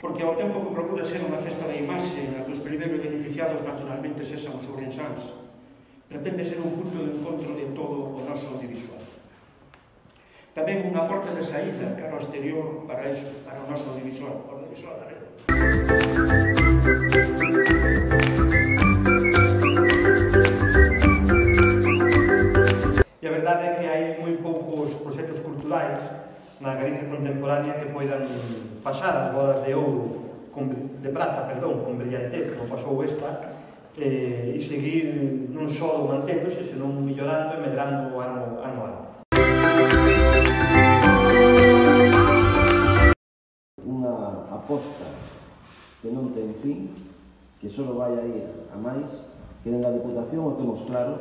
Porque ao tempo que procura ser unha festa da imaxe na que os primeiros beneficiados naturalmente sexan os ourensáns, pretende ser un punto de encontro de todo o noso audiovisual. Tamén unha porta de saída cara ao exterior para, iso, para o noso audiovisual, audiovisual, hai moi poucos proxectos culturais na Galicia contemporánea que poidan pasar as bodas de ouro con, de prata, perdón, con brillantez como pasou esta eh, e seguir non só manténdose, senón millorando e medrando ano, ano a ano. Unha aposta que non ten fin, que só vai a ir a máis, que na Deputación o temos claro,